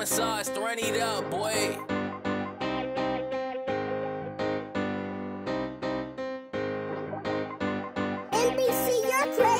you Sauce, run it up, boy. NBC, your.